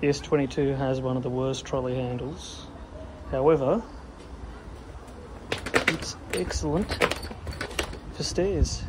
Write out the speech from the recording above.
The S22 has one of the worst trolley handles. However, it's excellent for stairs.